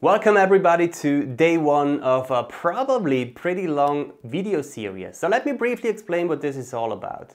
Welcome everybody to day one of a probably pretty long video series. So let me briefly explain what this is all about.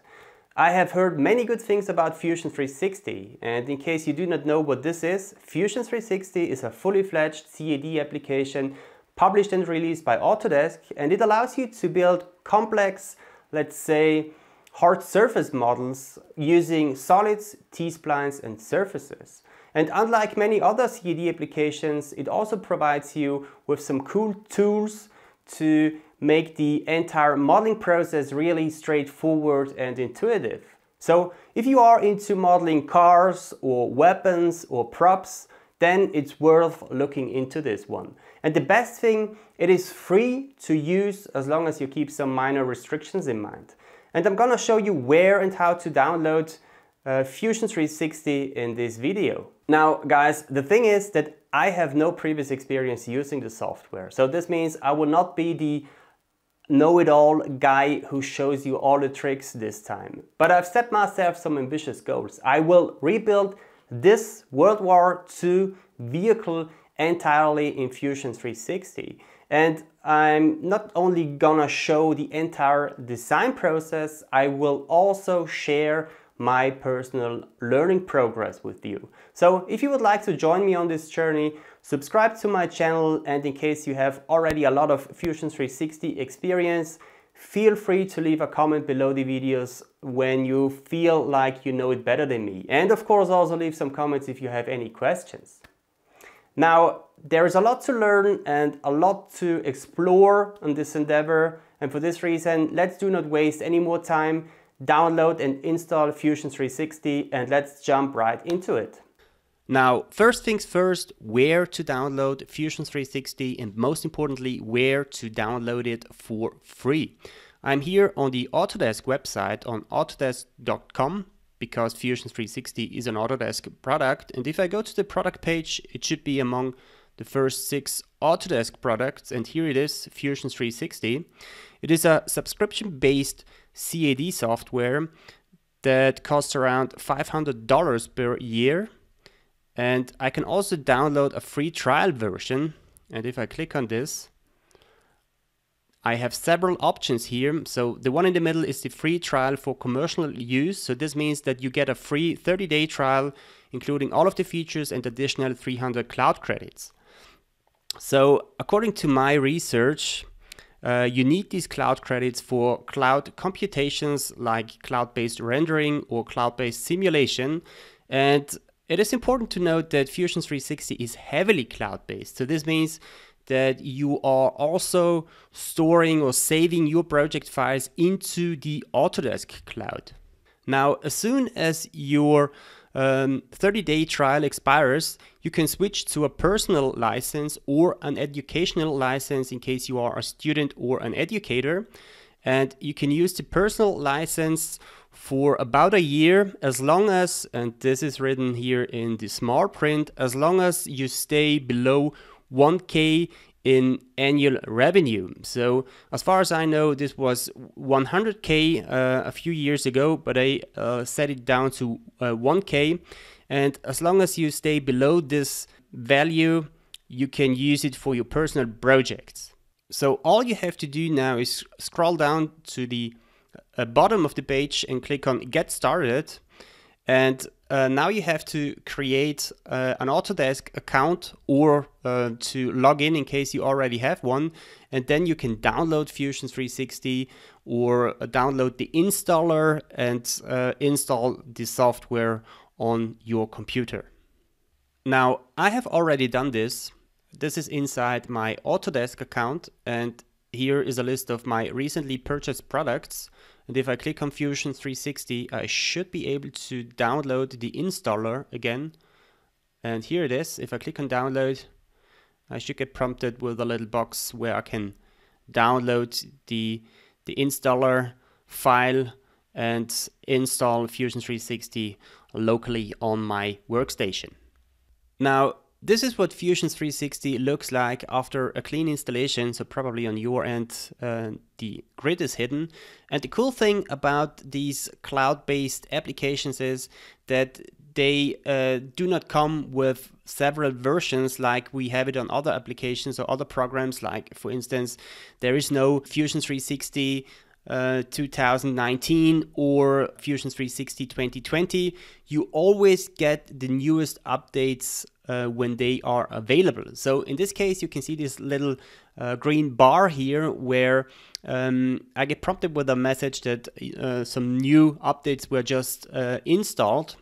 I have heard many good things about Fusion 360 and in case you do not know what this is, Fusion 360 is a fully fledged CAD application published and released by Autodesk and it allows you to build complex, let's say, hard surface models using solids, T-splines and surfaces. And unlike many other CAD applications, it also provides you with some cool tools to make the entire modeling process really straightforward and intuitive. So if you are into modeling cars or weapons or props, then it's worth looking into this one. And the best thing, it is free to use as long as you keep some minor restrictions in mind. And I'm gonna show you where and how to download uh, Fusion 360 in this video. Now guys, the thing is that I have no previous experience using the software. So this means I will not be the know-it-all guy who shows you all the tricks this time. But I've set myself some ambitious goals. I will rebuild this World War II vehicle entirely in Fusion 360. And I'm not only gonna show the entire design process, I will also share my personal learning progress with you. So if you would like to join me on this journey, subscribe to my channel and in case you have already a lot of Fusion 360 experience, feel free to leave a comment below the videos when you feel like you know it better than me. And of course also leave some comments if you have any questions. Now, there is a lot to learn and a lot to explore on this endeavor. And for this reason, let's do not waste any more time download and install Fusion 360 and let's jump right into it. Now, first things first, where to download Fusion 360 and most importantly, where to download it for free. I'm here on the Autodesk website on autodesk.com because Fusion 360 is an Autodesk product. And if I go to the product page, it should be among the first six Autodesk products. And here it is, Fusion 360. It is a subscription-based CAD software that costs around $500 per year. And I can also download a free trial version. And if I click on this, I have several options here. So the one in the middle is the free trial for commercial use. So this means that you get a free 30 day trial, including all of the features and additional 300 cloud credits. So according to my research, uh, you need these cloud credits for cloud computations like cloud-based rendering or cloud-based simulation. And it is important to note that Fusion 360 is heavily cloud-based. So this means that you are also storing or saving your project files into the Autodesk cloud. Now, as soon as your 30-day um, trial expires, you can switch to a personal license or an educational license in case you are a student or an educator. And you can use the personal license for about a year as long as, and this is written here in the small print, as long as you stay below 1K in annual revenue. So as far as I know, this was 100K uh, a few years ago, but I uh, set it down to uh, 1K. And as long as you stay below this value, you can use it for your personal projects. So all you have to do now is scroll down to the uh, bottom of the page and click on get started. And uh, now you have to create uh, an Autodesk account or uh, to log in in case you already have one. And then you can download Fusion 360 or uh, download the installer and uh, install the software on your computer. Now, I have already done this. This is inside my Autodesk account and here is a list of my recently purchased products. And if I click on Fusion 360, I should be able to download the installer again. And here it is. If I click on download, I should get prompted with a little box where I can download the, the installer file and install Fusion 360 locally on my workstation. Now, this is what Fusion 360 looks like after a clean installation, so probably on your end uh, the grid is hidden. And the cool thing about these cloud-based applications is that they uh, do not come with several versions like we have it on other applications or other programs. Like, for instance, there is no Fusion 360 uh, 2019 or Fusion 360 2020. You always get the newest updates uh, when they are available. So in this case, you can see this little uh, green bar here where um, I get prompted with a message that uh, some new updates were just uh, installed.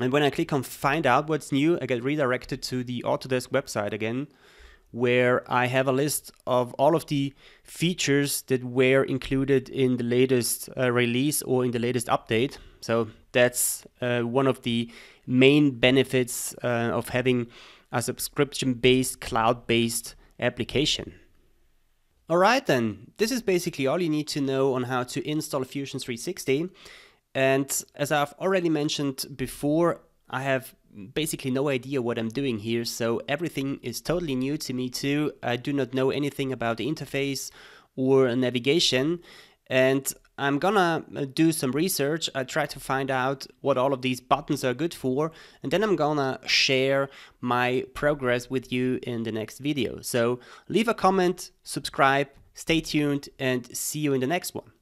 And when I click on find out what's new, I get redirected to the Autodesk website again, where I have a list of all of the features that were included in the latest uh, release or in the latest update. So that's uh, one of the main benefits uh, of having a subscription based, cloud based application. Alright then, this is basically all you need to know on how to install Fusion 360. And as I've already mentioned before, I have basically no idea what I'm doing here, so everything is totally new to me too. I do not know anything about the interface or navigation, and I'm gonna uh, do some research. I try to find out what all of these buttons are good for, and then I'm gonna share my progress with you in the next video. So leave a comment, subscribe, stay tuned, and see you in the next one.